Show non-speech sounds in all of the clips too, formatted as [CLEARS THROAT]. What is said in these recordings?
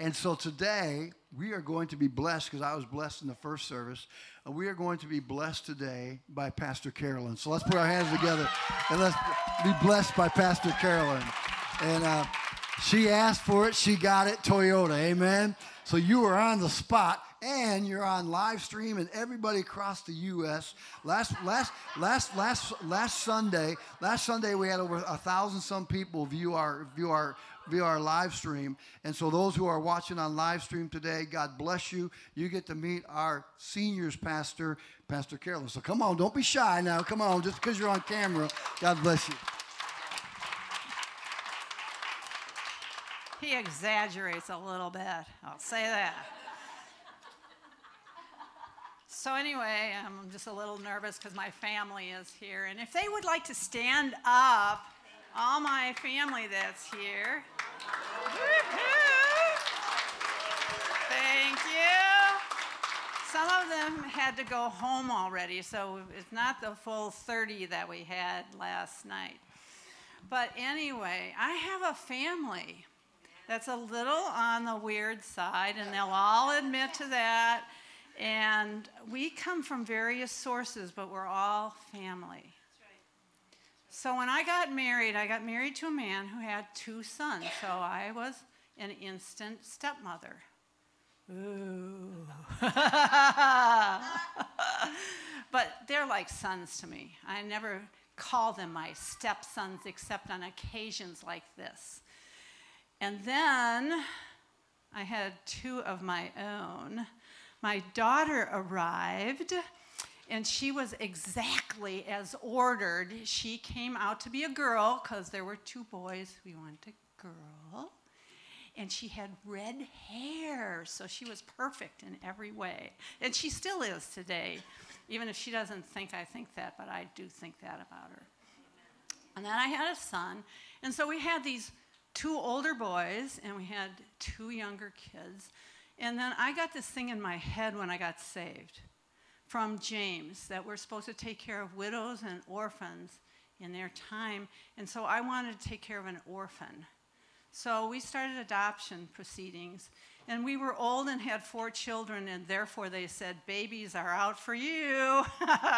And so today, we are going to be blessed because I was blessed in the first service. Uh, we are going to be blessed today by Pastor Carolyn. So let's put our hands together and let's be blessed by Pastor Carolyn. And uh, she asked for it, she got it, Toyota. Amen. So you are on the spot and you're on live stream and everybody across the U.S. Last last last last last Sunday, last Sunday we had over a thousand some people view our view our via our live stream. And so, those who are watching on live stream today, God bless you. You get to meet our seniors pastor, Pastor Carolyn. So, come on, don't be shy now. Come on, just because you're on camera, God bless you. He exaggerates a little bit. I'll say that. So, anyway, I'm just a little nervous because my family is here. And if they would like to stand up, all my family that's here. Thank you. Some of them had to go home already, so it's not the full 30 that we had last night. But anyway, I have a family that's a little on the weird side, and they'll all admit to that. And we come from various sources, but we're all family. So when I got married, I got married to a man who had two sons. So I was an instant stepmother. [LAUGHS] But they're like sons to me. I never call them my stepsons except on occasions like this. And then I had two of my own. My daughter arrived and she was exactly as ordered. She came out to be a girl because there were two boys. We wanted a girl. And she had red hair, so she was perfect in every way. And she still is today, even if she doesn't think I think that, but I do think that about her. And then I had a son, and so we had these two older boys, and we had two younger kids. And then I got this thing in my head when I got saved from James that we're supposed to take care of widows and orphans in their time. And so I wanted to take care of an orphan. So we started adoption proceedings. And we were old and had four children, and therefore they said, Babies are out for you.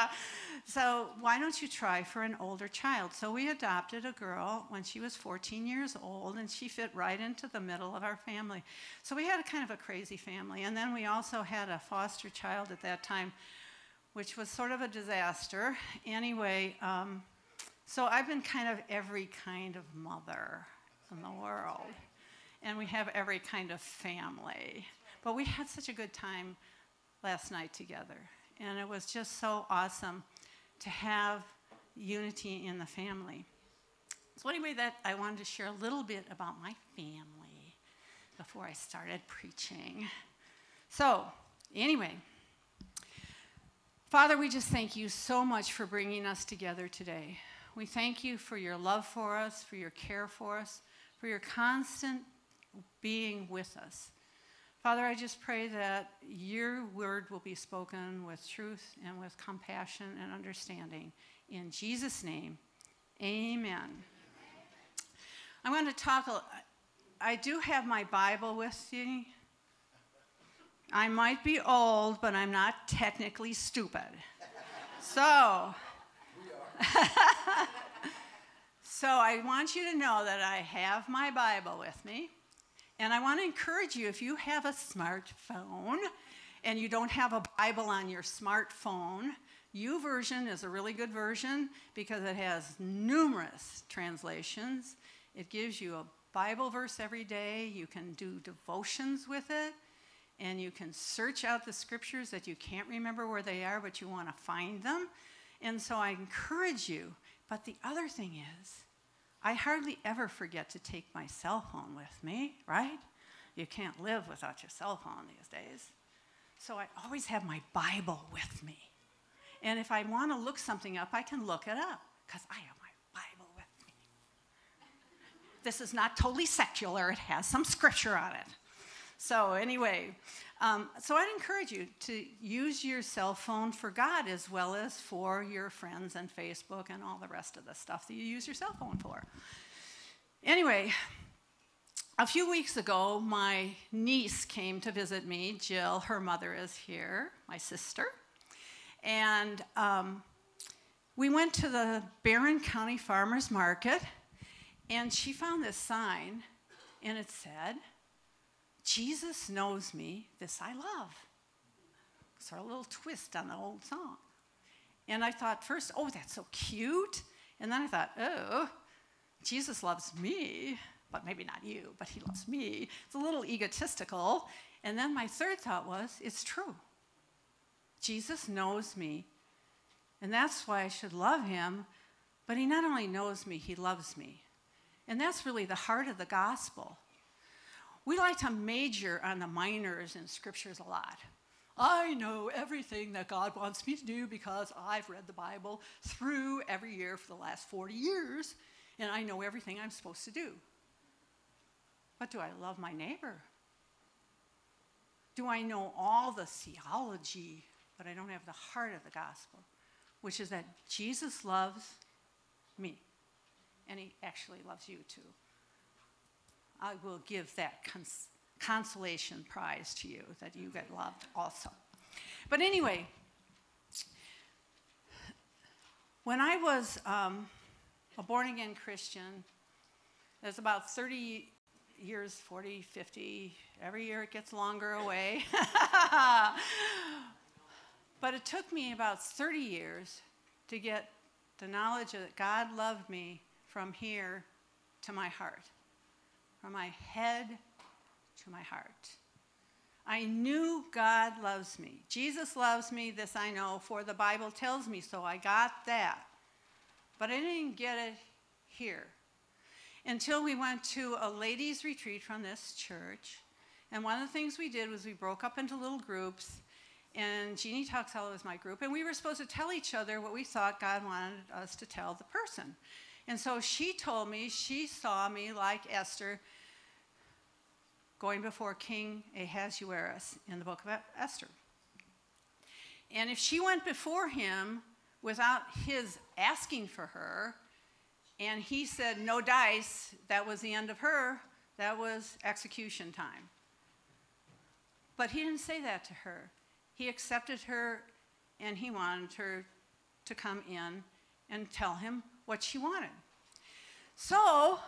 [LAUGHS] so why don't you try for an older child? So we adopted a girl when she was 14 years old, and she fit right into the middle of our family. So we had a kind of a crazy family. And then we also had a foster child at that time which was sort of a disaster. Anyway, um, so I've been kind of every kind of mother in the world. And we have every kind of family. But we had such a good time last night together. And it was just so awesome to have unity in the family. So, anyway, that I wanted to share a little bit about my family before I started preaching. So, anyway, Father, we just thank you so much for bringing us together today. We thank you for your love for us, for your care for us, for your constant being with us. Father, I just pray that your word will be spoken with truth and with compassion and understanding. In Jesus' name, amen. I'm going to talk, I do have my Bible with me. I might be old, but I'm not technically stupid. So, [LAUGHS] so I want you to know that I have my Bible with me. And I want to encourage you if you have a smartphone and you don't have a Bible on your smartphone, YouVersion is a really good version because it has numerous translations. It gives you a Bible verse every day. You can do devotions with it and you can search out the scriptures that you can't remember where they are, but you want to find them. And so I encourage you. But the other thing is, I hardly ever forget to take my cell phone with me, right? You can't live without your cell phone these days. So I always have my Bible with me. And if I want to look something up, I can look it up because I have my Bible with me. This is not totally secular, it has some scripture on it. So, anyway, um, so I'd encourage you to use your cell phone for God as well as for your friends and Facebook and all the rest of the stuff that you use your cell phone for. Anyway, a few weeks ago, my niece came to visit me. Jill, her mother is here, my sister. And um, we went to the Barron County Farmers Market, and she found this sign, and it said, Jesus knows me, this I love. So a little twist on the old song. And I thought first, oh, that's so cute. And then I thought, oh, Jesus loves me, but maybe not you, but he loves me. It's a little egotistical. And then my third thought was, it's true. Jesus knows me, and that's why I should love him. But he not only knows me, he loves me. And that's really the heart of the gospel. We like to major on the minors in scriptures a lot. I know everything that God wants me to do because I've read the Bible through every year for the last 40 years, and I know everything I'm supposed to do. But do I love my neighbor? Do I know all the theology, but I don't have the heart of the gospel, which is that Jesus loves me, and he actually loves you too. I will give that cons- consolation prize to you that you get loved also. But anyway, when I was um, a born again Christian, it was about 30 years, 40, 50, every year it gets longer away. [LAUGHS] but it took me about 30 years to get the knowledge that God loved me from here to my heart, from my head to my heart. I knew God loves me. Jesus loves me, this I know, for the Bible tells me so. I got that. But I didn't get it here until we went to a ladies' retreat from this church. And one of the things we did was we broke up into little groups, and Jeannie Tuxell was my group, and we were supposed to tell each other what we thought God wanted us to tell the person. And so she told me she saw me like Esther going before King Ahasuerus in the book of Esther. And if she went before him without his asking for her, and he said, No dice, that was the end of her, that was execution time. But he didn't say that to her. He accepted her and he wanted her to come in and tell him what she wanted. So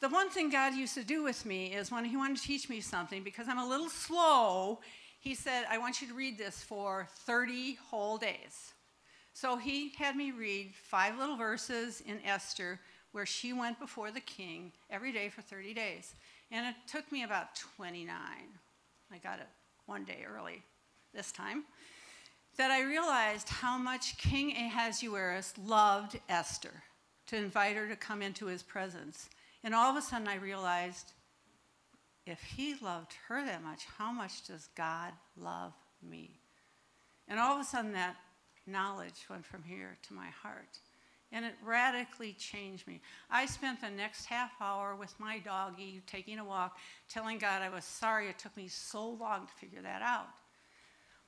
the one thing God used to do with me is when He wanted to teach me something, because I'm a little slow, He said, I want you to read this for 30 whole days. So He had me read five little verses in Esther where she went before the king every day for 30 days. And it took me about 29. I got it one day early this time. That I realized how much King Ahasuerus loved Esther to invite her to come into his presence. And all of a sudden, I realized if he loved her that much, how much does God love me? And all of a sudden, that knowledge went from here to my heart. And it radically changed me. I spent the next half hour with my doggie taking a walk, telling God I was sorry it took me so long to figure that out.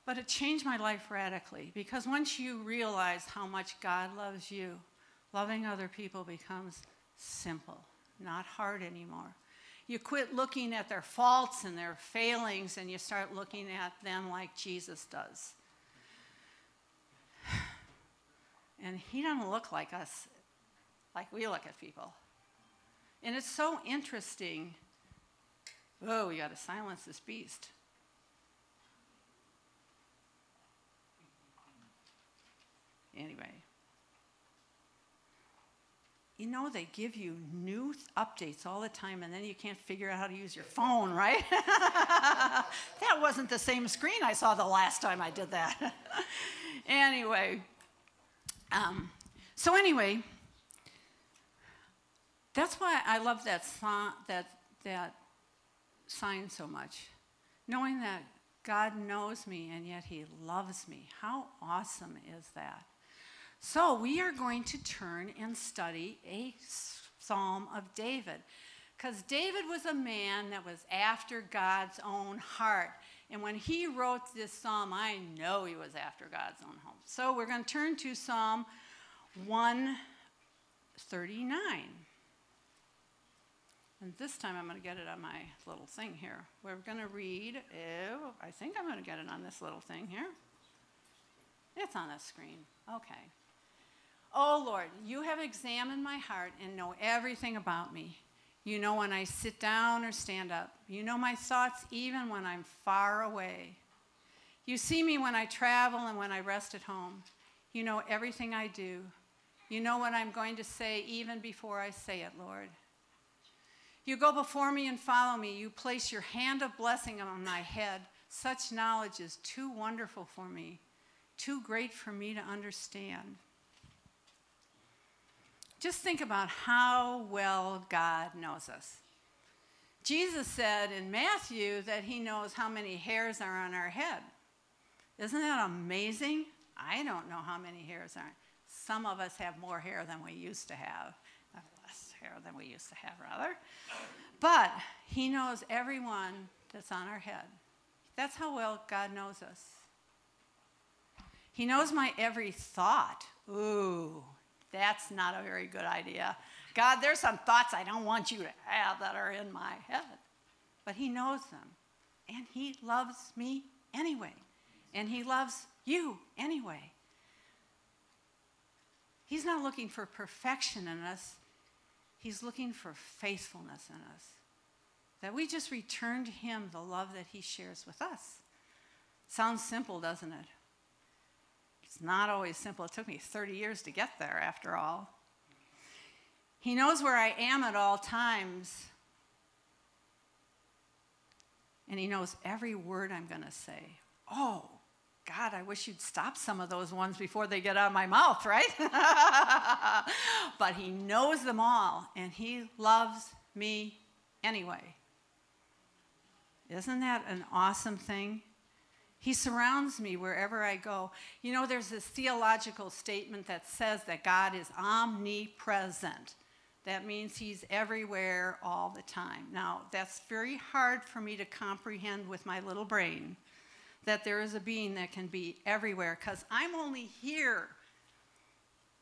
But it changed my life radically because once you realize how much God loves you, loving other people becomes simple not hard anymore. You quit looking at their faults and their failings and you start looking at them like Jesus does. [SIGHS] And he doesn't look like us, like we look at people. And it's so interesting. Oh, we got to silence this beast. Anyway. You know they give you new updates all the time and then you can't figure out how to use your phone right? [LAUGHS] That wasn't the same screen i saw the last time i did that. [LAUGHS] Anyway um, so anyway that's why i love that, that, that sign so much. Knowing that god knows me and yet he loves me. How awesome is that so we are going to turn and study a psalm of David. Because David was a man that was after God's own heart. And when he wrote this psalm, I know he was after God's own heart. So we're going to turn to Psalm 139. And this time I'm going to get it on my little thing here. We're going to read, I think I'm going to get it on this little thing here. It's on the screen. Okay. Oh Lord, you have examined my heart and know everything about me. You know when I sit down or stand up. You know my thoughts even when I'm far away. You see me when I travel and when I rest at home. You know everything I do. You know what I'm going to say even before I say it, Lord. You go before me and follow me. You place your hand of blessing on my head. Such knowledge is too wonderful for me, too great for me to understand. Just think about how well God knows us. Jesus said in Matthew that he knows how many hairs are on our head. Isn't that amazing? I don't know how many hairs are. Some of us have more hair than we used to have, less hair than we used to have, rather. But he knows everyone that's on our head. That's how well God knows us. He knows my every thought. Ooh, that's not a very good idea. God, there's some thoughts I don't want you to have that are in my head. But He knows them. And He loves me anyway. And He loves you anyway. He's not looking for perfection in us, He's looking for faithfulness in us. That we just return to Him the love that He shares with us. Sounds simple, doesn't it? It's not always simple. It took me 30 years to get there, after all. He knows where I am at all times. And He knows every word I'm going to say. Oh, God, I wish you'd stop some of those ones before they get out of my mouth, right? [LAUGHS] but He knows them all, and He loves me anyway. Isn't that an awesome thing? He surrounds me wherever I go. You know, there's this theological statement that says that God is omnipresent. That means he's everywhere all the time. Now, that's very hard for me to comprehend with my little brain that there is a being that can be everywhere because I'm only here.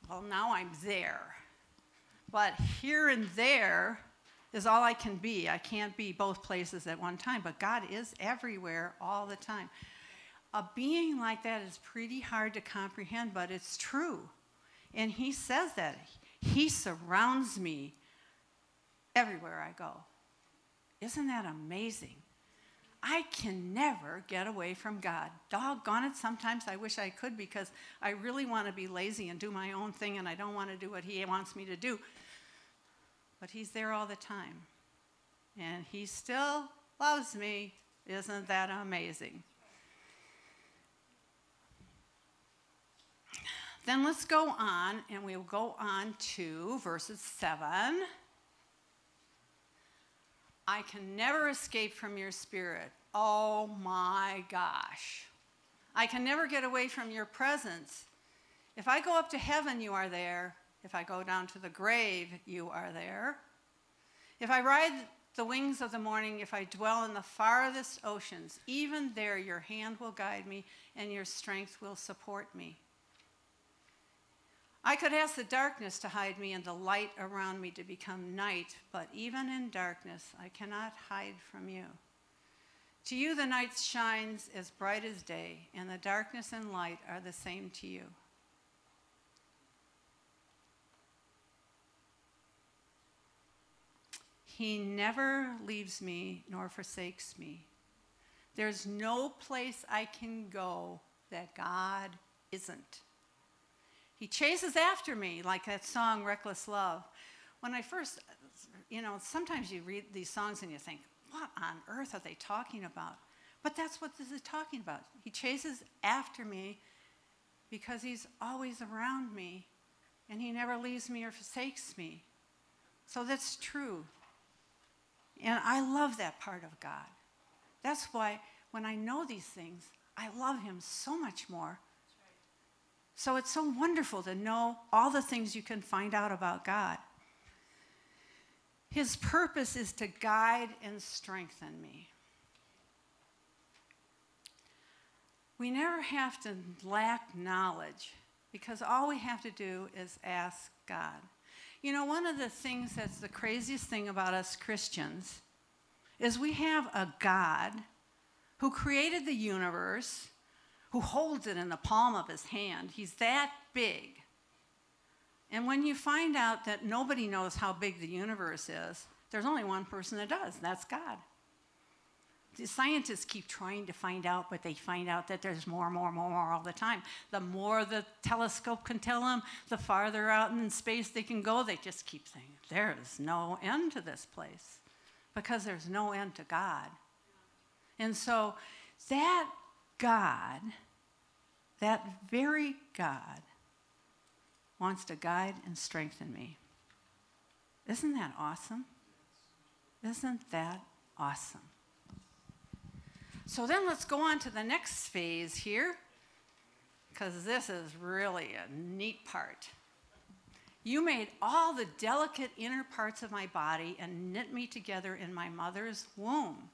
Well, now I'm there. But here and there is all I can be. I can't be both places at one time, but God is everywhere all the time a being like that is pretty hard to comprehend, but it's true. And he says that. He surrounds me everywhere I go. Isn't that amazing? I can never get away from God. Doggone it, sometimes I wish I could because I really want to be lazy and do my own thing and I don't want to do what He wants me to do. But He's there all the time. And He still loves me. Isn't that amazing? Then let's go on, and we'll go on to verses 7. I can never escape from your spirit. Oh my gosh. I can never get away from your presence. If I go up to heaven, you are there. If I go down to the grave, you are there. If I ride the wings of the morning, if I dwell in the farthest oceans, even there your hand will guide me and your strength will support me. I could ask the darkness to hide me and the light around me to become night, but even in darkness, I cannot hide from you. To you, the night shines as bright as day, and the darkness and light are the same to you. He never leaves me nor forsakes me. There's no place I can go that God isn't. He chases after me, like that song, Reckless Love. When I first, you know, sometimes you read these songs and you think, what on earth are they talking about? But that's what this is talking about. He chases after me because he's always around me and he never leaves me or forsakes me. So that's true. And I love that part of God. That's why when I know these things, I love him so much more so it's so wonderful to know all the things you can find out about God. His purpose is to guide and strengthen me. We never have to lack knowledge because all we have to do is ask God. You know, one of the things that's the craziest thing about us Christians is we have a God who created the universe, who holds it in the palm of his hand. He's that big. And when you find out that nobody knows how big the universe is, there's only one person that does, and that's God. The scientists keep trying to find out, but they find out that there's more, and more, more, more all the time. The more the telescope can tell them, the farther out in space they can go. They just keep saying, there is no end to this place because there's no end to God. And so that God, that very God, wants to guide and strengthen me. Isn't that awesome? Isn't that awesome? So then let's go on to the next phase here, because this is really a neat part. You made all the delicate inner parts of my body and knit me together in my mother's womb.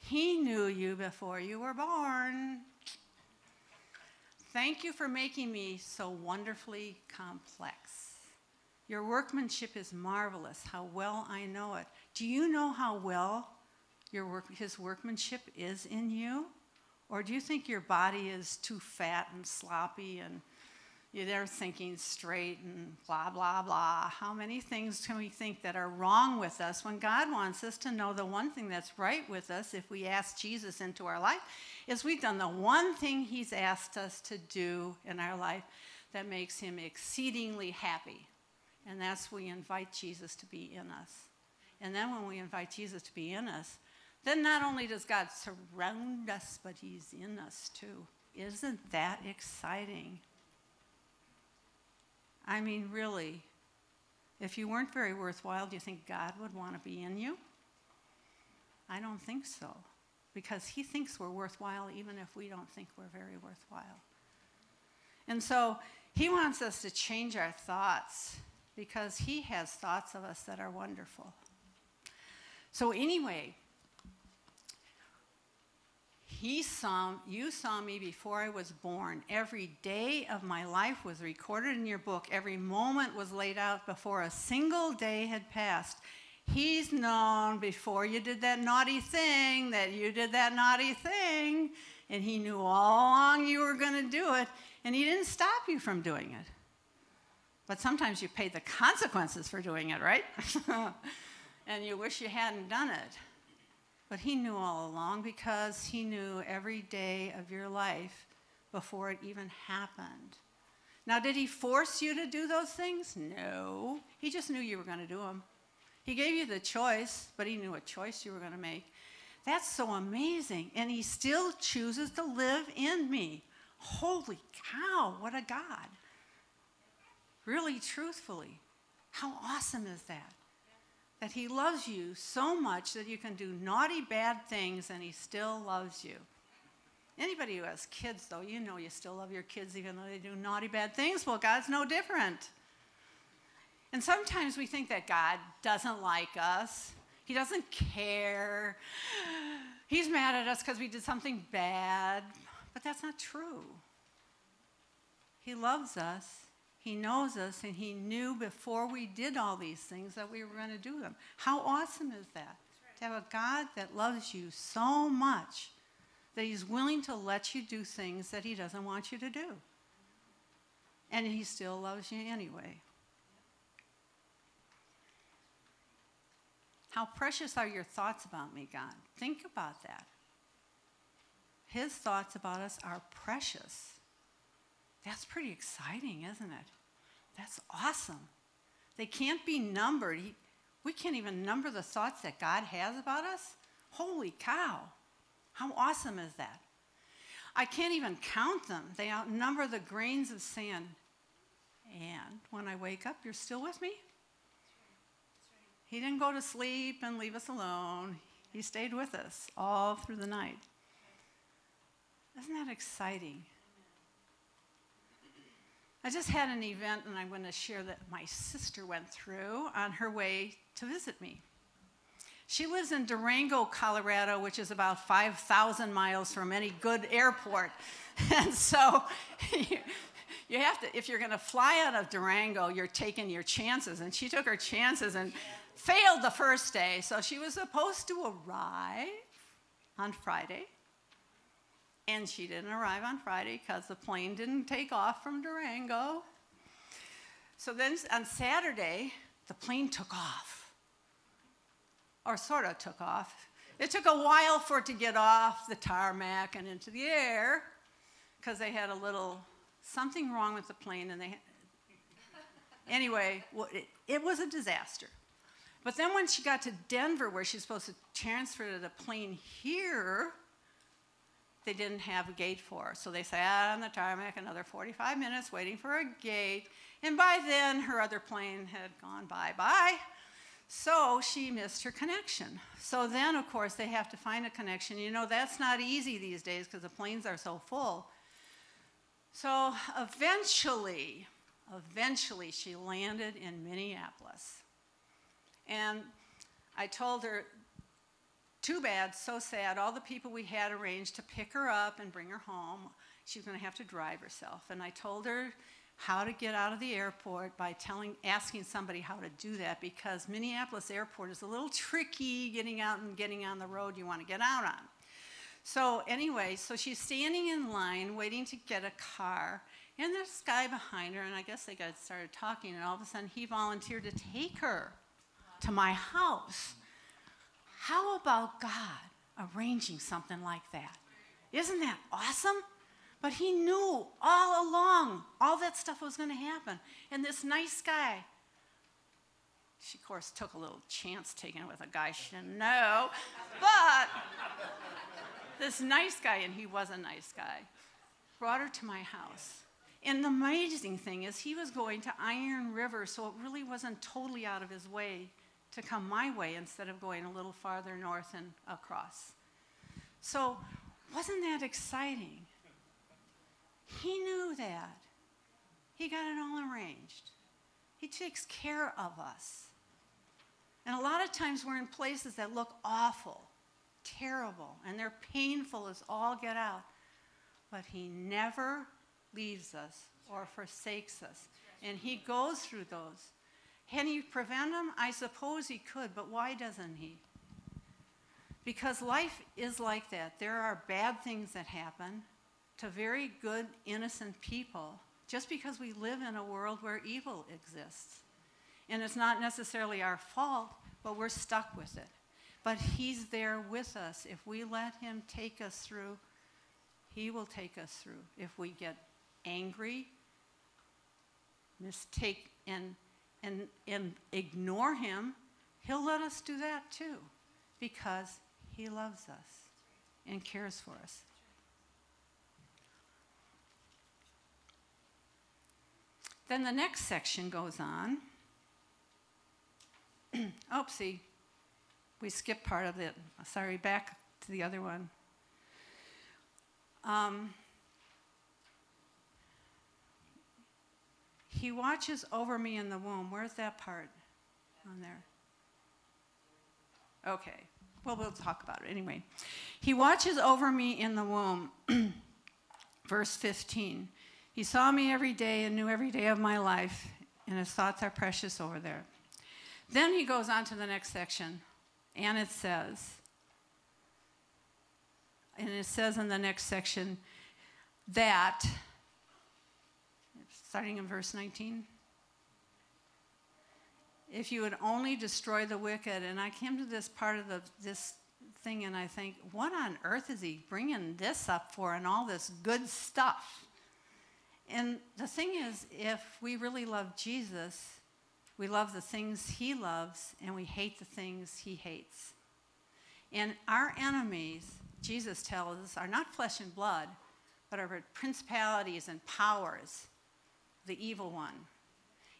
He knew you before you were born. Thank you for making me so wonderfully complex. Your workmanship is marvelous, how well I know it. Do you know how well your work, his workmanship is in you? Or do you think your body is too fat and sloppy and there thinking straight and blah, blah, blah? How many things can we think that are wrong with us when God wants us to know the one thing that's right with us if we ask Jesus into our life is we've done the one thing he's asked us to do in our life that makes him exceedingly happy. And that's we invite Jesus to be in us. And then when we invite Jesus to be in us, then not only does God surround us, but He's in us too. Isn't that exciting? I mean, really, if you weren't very worthwhile, do you think God would want to be in you? I don't think so, because He thinks we're worthwhile even if we don't think we're very worthwhile. And so He wants us to change our thoughts because He has thoughts of us that are wonderful. So, anyway, he saw, you saw me before I was born. Every day of my life was recorded in your book. Every moment was laid out before a single day had passed. He's known before you did that naughty thing that you did that naughty thing, and he knew all along you were going to do it, and he didn't stop you from doing it. But sometimes you pay the consequences for doing it, right? [LAUGHS] and you wish you hadn't done it. But he knew all along because he knew every day of your life before it even happened. Now, did he force you to do those things? No. He just knew you were going to do them. He gave you the choice, but he knew what choice you were going to make. That's so amazing. And he still chooses to live in me. Holy cow, what a God. Really, truthfully, how awesome is that? That he loves you so much that you can do naughty, bad things and he still loves you. Anybody who has kids, though, you know you still love your kids even though they do naughty, bad things. Well, God's no different. And sometimes we think that God doesn't like us, He doesn't care. He's mad at us because we did something bad. But that's not true. He loves us he knows us and He knew before we did all these things that we were going to do them. How awesome is that? Right. To have a God that loves you so much that He's willing to let you do things that He doesn't want you to do. And He still loves you anyway. How precious are your thoughts about me, God? Think about that. His thoughts about us are precious. That's pretty exciting, isn't it? That's awesome. They can't be numbered. We can't even number the thoughts that God has about us. Holy cow. How awesome is that? I can't even count them. They outnumber the grains of sand. And when I wake up, you're still with me? He didn't go to sleep and leave us alone. He stayed with us all through the night. Isn't that exciting? I just had an event, and I'm going to share that my sister went through on her way to visit me. She lives in Durango, Colorado, which is about 5,000 miles from any good airport. [LAUGHS] And so [LAUGHS] you have to, if you're going to fly out of Durango, you're taking your chances. And she took her chances and failed the first day. So she was supposed to arrive on Friday. And she didn't arrive on Friday because the plane didn't take off from Durango. So then on Saturday, the plane took off, or sort of took off. It took a while for it to get off the tarmac and into the air because they had a little something wrong with the plane and they anyway well, it, it, was a disaster but then when she got to denver where she's supposed to transfer to the plane here they didn't have a gate for. So they sat on the tarmac another 45 minutes waiting for a gate. And by then her other plane had gone bye bye so she missed her connection. So then of course they have to find a connection. You know that's not easy these days because the planes are so full. So eventually, eventually, she landed in Minneapolis. And I told her, too bad, so sad. All the people we had arranged to pick her up and bring her home, she was going to have to drive herself. And I told her how to get out of the airport by telling, asking somebody how to do that because Minneapolis airport is a little [LAUGHS] tricky getting out and getting on the road you want to get out on. So anyway, so she's standing in line waiting to get a car, and there's this guy behind her, and I guess they got started talking, and all of a sudden he volunteered to take her to my house. How about God arranging something like that? Isn't that awesome? But he knew all along all that stuff was going to happen. And this nice guy, she, of course, took a little chance taking it with a guy she didn't know, but this nice guy, and he was a nice guy, brought her to my house. And the amazing thing is, he was going to Iron River, so it really wasn't totally out of his way to come my way instead of going a little farther north and across. So, wasn't that exciting? He knew that. He got it all arranged. He takes care of us. And a lot of times we're in places that look awful terrible and they're painful as all get out. But He never leaves us or forsakes us. And He goes through those. Can He prevent them? I suppose He could, but why doesn't He? Because life is like that. There are bad things that happen to very good, innocent people just because we live in a world where evil exists. And it's not necessarily our fault, but we're stuck with it. But He's there with us. If we let Him take us through, He will take us through. If we get angry, mistake, and, and, and ignore Him, He'll let us do that too because He loves us and cares for us. Then the next section goes on. [CLEARS THROAT] Oopsie, we skipped part of it. Sorry, back to the other one. Um, he watches over me in the womb. Where's that part on there? Okay. Well, we'll talk about it anyway. He watches over me in the womb. [CLEARS THROAT] Verse 15. He saw me every day and knew every day of my life, and his thoughts are precious over there. Then he goes on to the next section. And it says, and it says in the next section that, starting in verse 19, if you would only destroy the wicked, and I came to this part of the, this thing and I think, what on earth is he bringing this up for and all this good stuff? And the thing is, if we really love Jesus, we love the things he loves and we hate the things he hates. And our enemies, Jesus tells us, are not flesh and blood, but are principalities and powers, the evil one.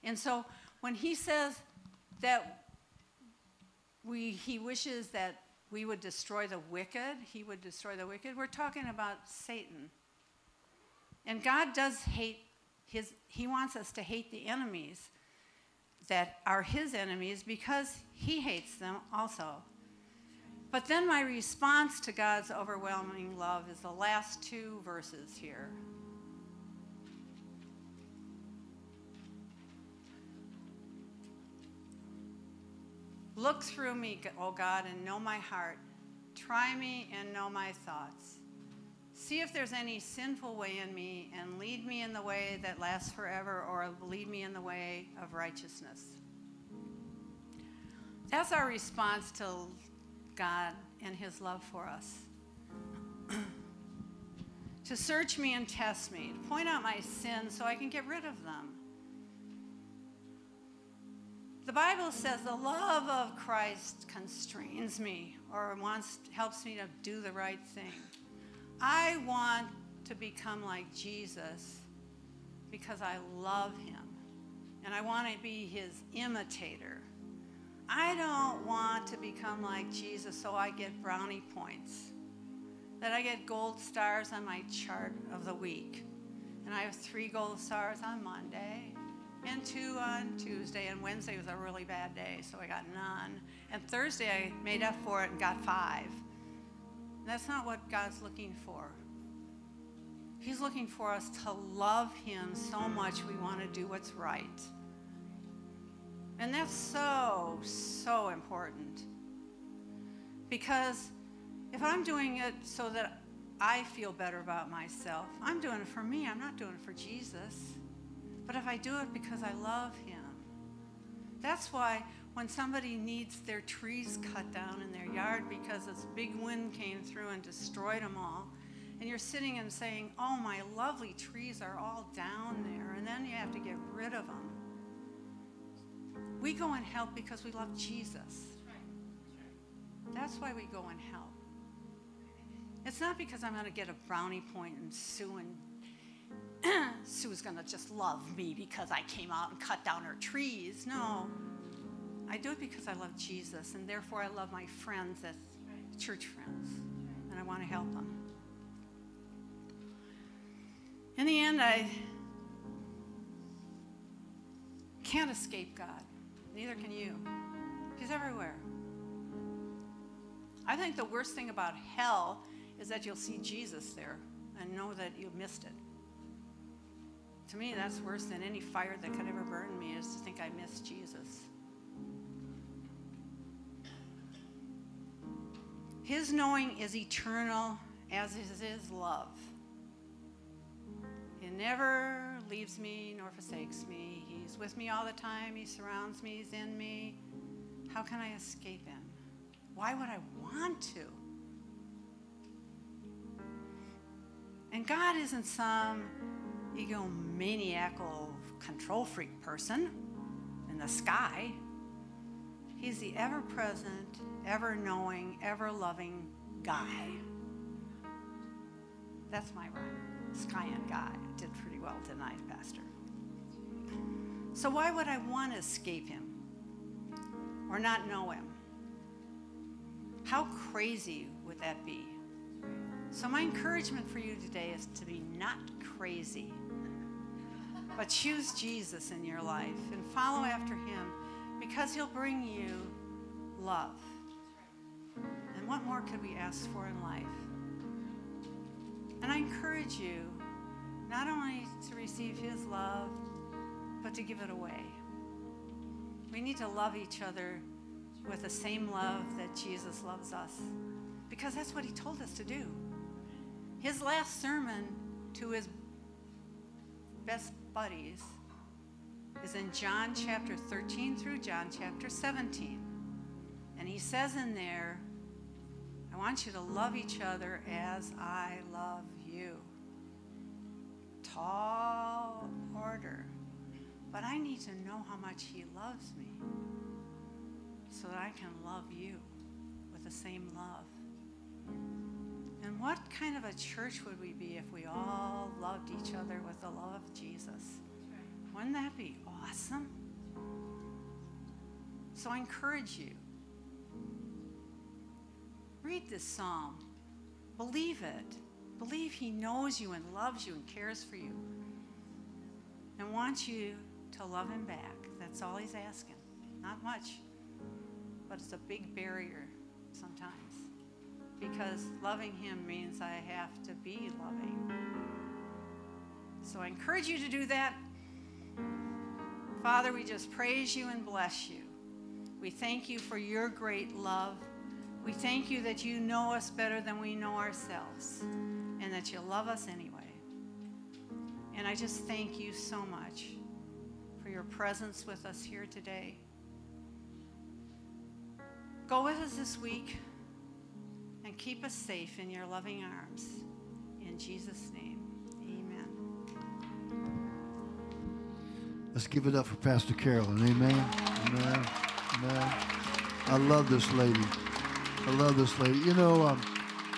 And so when he says that we, he wishes that we would destroy the wicked, he would destroy the wicked, we're talking about Satan. And God does hate his, he wants us to hate the enemies that are his enemies because he hates them also. But then my response to God's overwhelming love is the last two verses here. Look through me, O oh God, and know my heart. Try me and know my thoughts. See if there's any sinful way in me, and lead me in the way that lasts forever, or lead me in the way of righteousness. That's our response to God and His love for us. [CLEARS THROAT] to search me and test me, to point out my sins so I can get rid of them. The Bible says the love of Christ constrains me or wants helps me to do the right thing. I want to become like Jesus because I love him and I want to be his imitator. I don't want to become like Jesus so I get brownie points, that I get gold stars on my chart of the week. And I have three gold stars on Monday, and two on Tuesday, and Wednesday was a really bad day, so I got none. And Thursday I made up for it and got five. That's not what God's looking for. He's looking for us to love Him so much we want to do what's right. And that's so, so important. Because if I'm doing it so that I feel better about myself, I'm doing it for me, I'm not doing it for Jesus. But if I do it because I love Him, that's why when somebody needs their trees cut down in their yard because this big wind came through and destroyed them all, and you're sitting and saying, Oh, my lovely trees are all down there, and then you have to get rid of them. We go and help because we love Jesus. That's why we go and help. It's not because I'm going to get a brownie point and Sue and [CLEARS THROAT] Sue's going to just love me because I came out and cut down her trees. No. I do it because I love Jesus, and therefore I love my friends as church friends, and I want to help them. In the end, I can't escape God. Neither can you. He's everywhere. I think the worst thing about hell is that you'll see Jesus there and know that you missed it. To me, that's worse than any fire that could ever burn me, is to think I miss Jesus. His knowing is eternal, as is his love. He never leaves me nor forsakes me. He's with me all the time. He surrounds me. He's in me. How can I escape him? Why would I want to? And God isn't some egomaniacal control freak person in the sky. He's the ever present, ever knowing, ever loving guy. That's my rhyme. Sky and guy. Did pretty well tonight, Pastor. So, why would I want to escape him or not know him? How crazy would that be? So, my encouragement for you today is to be not crazy, but choose Jesus in your life and follow after him because he'll bring you love. And what more could we ask for in life? And I encourage you not only to receive his love, but to give it away. We need to love each other with the same love that Jesus loves us because that's what he told us to do. His last sermon to his best buddies is in John chapter 13 through John chapter 17. And he says in there, I want you to love each other as I love you. Tall order. But I need to know how much he loves me so that I can love you with the same love. What kind of a church would we be if we all loved each other with the love of Jesus? Wouldn't that be awesome? So I encourage you. Read this psalm. Believe it. Believe He knows you and loves you and cares for you and wants you to love Him back. That's all He's asking. Not much, but it's a big barrier sometimes because loving Him means I have to be loving. So I encourage you to do that. Father, we just praise you and bless you. We thank you for your great love. We thank you that you know us better than we know ourselves and that you love us anyway. And I just thank you so much for your presence with us here today. Go with us this week and keep us safe in your loving arms. In Jesus' name, amen. Let's give it up for Pastor Carolyn. Amen. Amen. Amen. I love this lady. I love this lady. You know, um,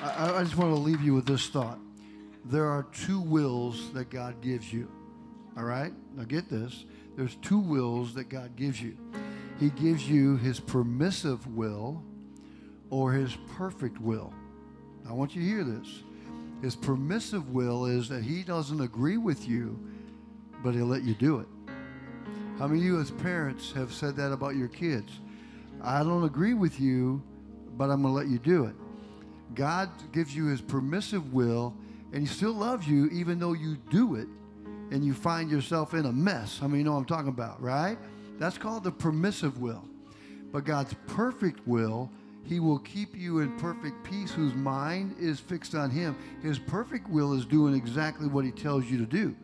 I, I just want to leave you with this thought. There are two wills that God gives you. All right? Now get this. There's two wills that God gives you. He gives you his permissive will or his perfect will. I want you to hear this. His permissive will is that he doesn't agree with you, but he'll let you do it. How many of you as parents have said that about your kids? I don't agree with you, but I'm going to let you do it. God gives you his permissive will, and he still loves you even though you do it and you find yourself in a mess. How many you know what I'm talking about, right? That's called the permissive will. But God's perfect will, he will keep you in perfect peace whose mind is fixed on him. His perfect will is doing exactly what he tells you to do.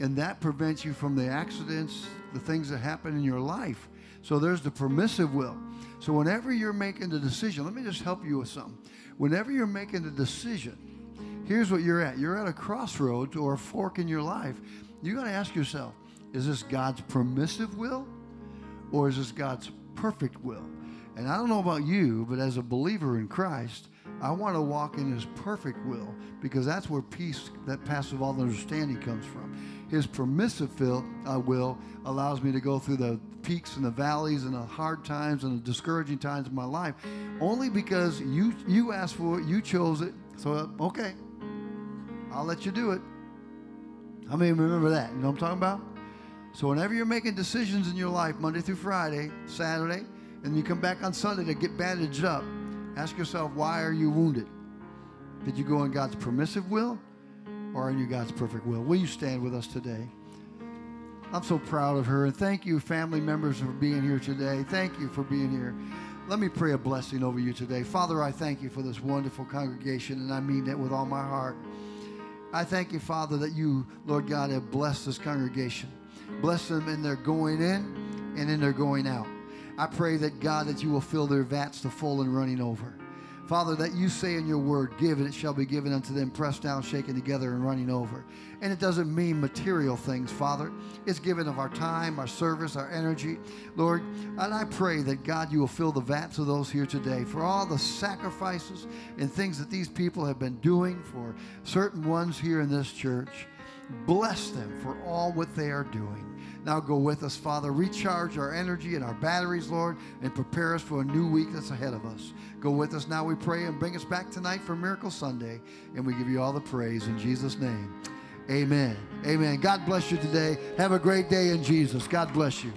And that prevents you from the accidents, the things that happen in your life. So there's the permissive will. So whenever you're making the decision, let me just help you with something. Whenever you're making the decision, here's what you're at. You're at a crossroads or a fork in your life. You got to ask yourself, is this God's permissive will or is this God's perfect will? And I don't know about you, but as a believer in Christ, I want to walk in his perfect will because that's where peace that passes all understanding comes from. His permissive will, uh, will allows me to go through the peaks and the valleys and the hard times and the discouraging times of my life only because you you asked for it, you chose it. So uh, okay, I'll let you do it. How many remember that? You know what I'm talking about? So whenever you're making decisions in your life, Monday through Friday, Saturday, and you come back on Sunday to get bandaged up, ask yourself, why are you wounded? Did you go in God's permissive will or in God's perfect will? Will you stand with us today? I'm so proud of her. And thank you, family members, for being here today. Thank you for being here. Let me pray a blessing over you today. Father, I thank you for this wonderful congregation, and I mean that with all my heart. I thank you, Father, that you, Lord God, have blessed this congregation. Bless them in their going in and in their going out. I pray that, God, that you will fill their vats to full and running over. Father, that you say in your word, give and it shall be given unto them, pressed down, shaken together, and running over. And it doesn't mean material things, Father. It's given of our time, our service, our energy, Lord. And I pray that, God, you will fill the vats of those here today for all the sacrifices and things that these people have been doing for certain ones here in this church. Bless them for all what they are doing. Now go with us, Father. Recharge our energy and our batteries, Lord, and prepare us for a new week that's ahead of us. Go with us now, we pray, and bring us back tonight for Miracle Sunday. And we give you all the praise in Jesus' name. Amen. Amen. God bless you today. Have a great day in Jesus. God bless you.